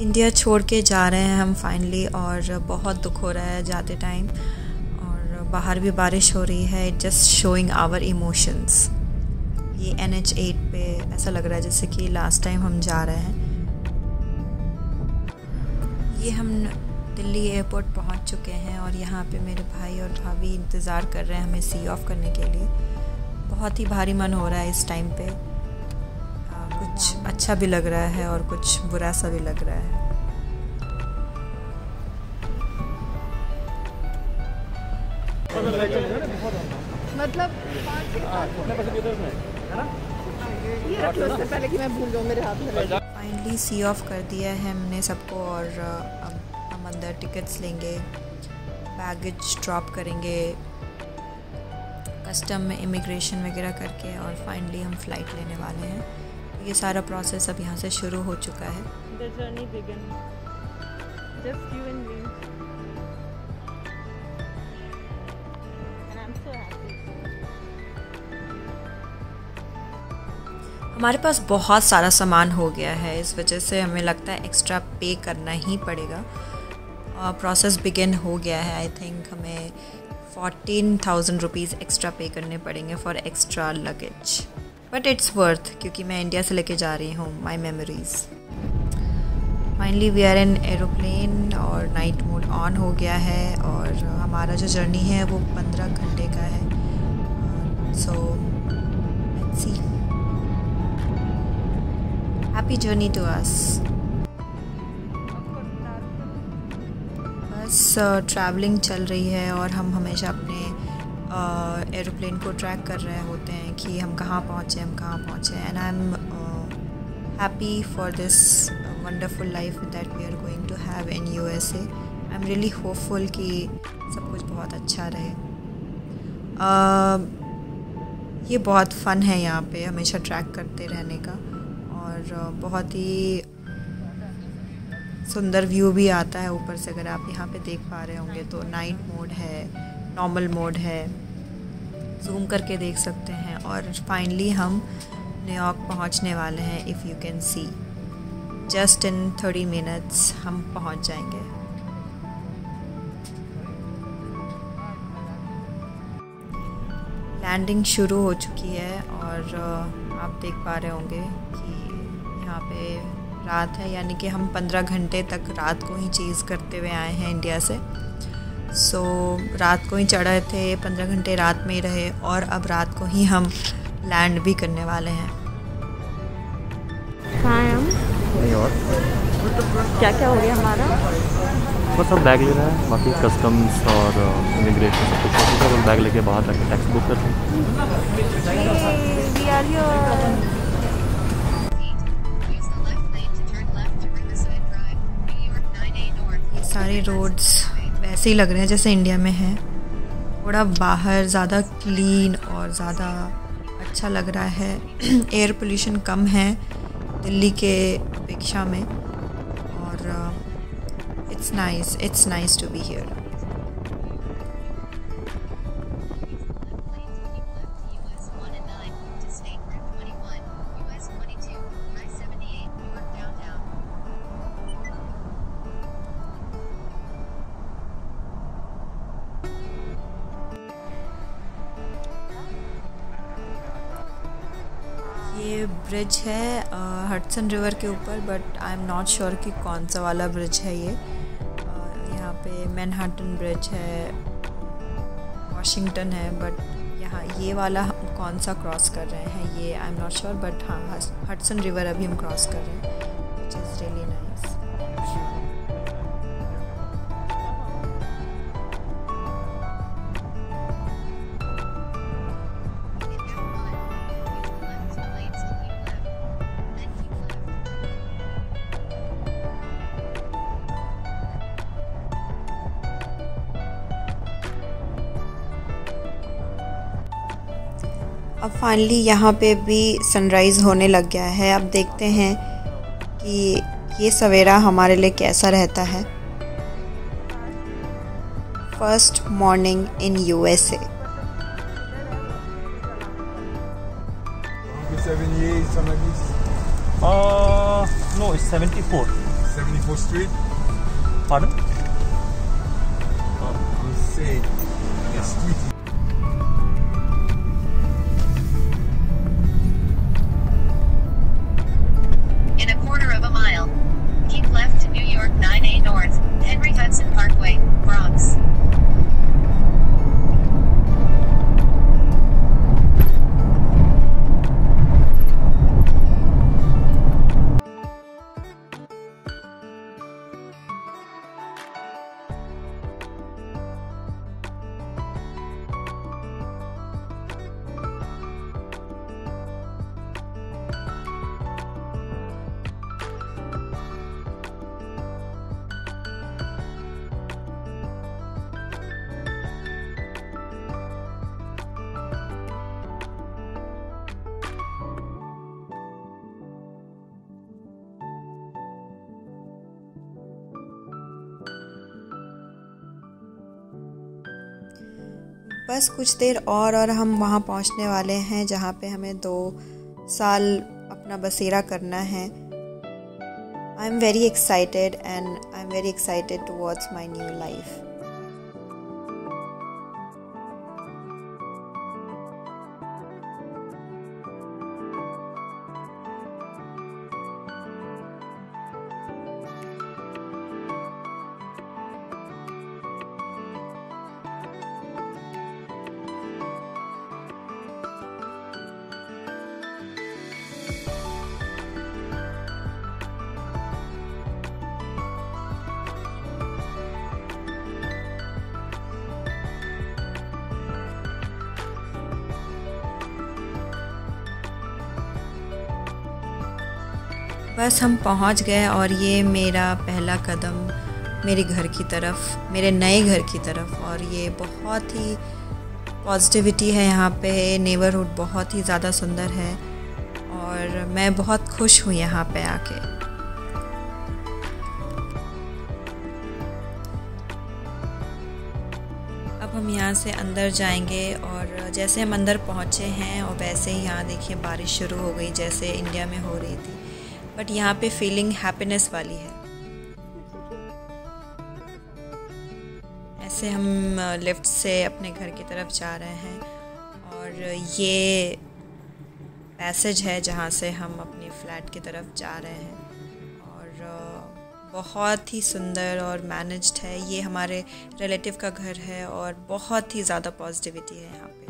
India छोड़ के जा रहे हैं हम फाइनली और बहुत दुख हो रहा है जाते टाइम और बाहर भी बारिश हो रही है जस्ट शोइंग आवर इमोशंस ये एन एच एट पे ऐसा लग रहा है जैसे कि लास्ट टाइम हम जा रहे हैं। ये हम दिल्ली एयरपोर्ट पहुँच चुके हैं और यहाँ पे मेरे भाई और भाभी इंतज़ार कर रहे हैं हमें सी ऑफ़ करने के लिए। बहुत ही भारी मन हो रहा है इस टाइम पे। कुछ अच्छा भी लग रहा है और कुछ बुरा सा भी लग रहा है। मतलब फाइनली सी ऑफ़ कर दिया है हमने सबको और अब हम अंदर टिकट्स लेंगे बैगेज ड्रॉप करेंगे कस्टम में इमिग्रेशन वगैरह करके और फाइनली हम फ़्लाइट लेने वाले हैं। ये सारा प्रोसेस अब यहाँ से शुरू हो चुका है The journey begin. Just you and me. And I'm so happy. हमारे पास बहुत सारा सामान हो गया है इस वजह से हमें लगता है एक्स्ट्रा पे करना ही पड़ेगा प्रोसेस बिगिन हो गया है आई थिंक हमें fourteen thousand rupees extra pay करने पड़ेंगे for extra luggage but it's worth क्योंकि मैं इंडिया से लेके जा रही हूँ my memories finally we are in aeroplane और नाइट मोड ऑन हो गया है और हमारा जो जर्नी है वो पंद्रह घंटे का है। So see happy journey to us बस ट्रैवलिंग चल रही है और हम हमेशा अपने एरोप्लेन को ट्रैक कर रहे होते हैं कि हम कहाँ पहुँचे हम कहाँ पहुँचे। And I am happy for this wonderful life that we are going to have in U S A I am really hopeful कि सब कुछ बहुत अच्छा रहे। uh, ये बहुत फ़न है यहाँ पे हमेशा ट्रैक करते रहने का। और बहुत ही सुंदर व्यू भी आता है ऊपर से। अगर आप यहाँ पे देख पा रहे होंगे तो नाइट मोड है। नॉर्मल मोड है। जूम करके देख सकते हैं और फाइनली हम न्यूयॉर्क पहुँचने वाले हैं if you can see just in thirty minutes हम पहुँच जाएँगे। लैंडिंग शुरू हो चुकी है और आप देख पा रहे होंगे कि यहाँ पे रात है, यानी कि हम पंद्रह घंटे तक रात को ही चीज़ करते हुए आए हैं इंडिया से। सो so, रात को ही चढ़े थे पंद्रह घंटे रात में ही रहे और अब रात को ही हम लैंड भी करने वाले हैं। और क्या क्या हो गया हमारा? बस सब बैग ले रहा है बाकी कस्टम्स और इमिग्रेशन सब कुछ। हो बैग लेके बाहर जाके टैक्सी बुक करते हैं। सारे रोड्स वैसे ही लग रहे हैं जैसे इंडिया में है। थोड़ा बाहर ज़्यादा क्लीन और ज़्यादा अच्छा लग रहा है। एयर पोल्यूशन कम है दिल्ली के अपेक्षा में और it's nice it's nice to be here ये ब्रिज है हटसन रिवर के ऊपर but I am not sure कि कौन सा वाला ब्रिज है ये। यहाँ पे मैनहट्टन ब्रिज है वाशिंगटन है बट यहाँ ये वाला हम कौन सा क्रॉस कर रहे हैं ये I am not sure but हाँ हटसन रिवर अभी हम क्रॉस कर रहे हैं इज़ रियली नाइस अब फाइनली यहाँ पे भी सनराइज़ होने लग गया है अब देखते हैं कि ये सवेरा हमारे लिए कैसा रहता है first morning in USA 78, something like. Uh, no, it's 74. 74th Street. Pardon? You say the street. बस कुछ देर और और हम वहाँ पहुँचने वाले हैं, जहाँ पे हमें दो साल अपना बसेरा करना है। I am very excited and I am very excited to watch my new life बस हम पहुँच गए और ये मेरा पहला कदम मेरे घर की तरफ़, मेरे नए घर की तरफ़ और ये बहुत ही पॉजिटिविटी है यहाँ पे। नेबरहुड बहुत ही ज़्यादा सुंदर है और मैं बहुत खुश हूँ यहाँ पे आके। अब हम यहाँ से अंदर जाएँगे और जैसे हम अंदर पहुँचे हैं और वैसे ही यहाँ देखिए बारिश शुरू हो गई जैसे इंडिया में हो रही थी। बट यहाँ पे फीलिंग हैप्पीनेस वाली है। ऐसे हम लिफ्ट से अपने घर की तरफ़ जा रहे हैं और ये पैसेज है जहाँ से हम अपने फ्लैट की तरफ़ जा रहे हैं। और बहुत ही सुंदर और मैनेज्ड है। ये हमारे रिलेटिव का घर है और बहुत ही ज़्यादा पॉजिटिविटी है यहाँ पे।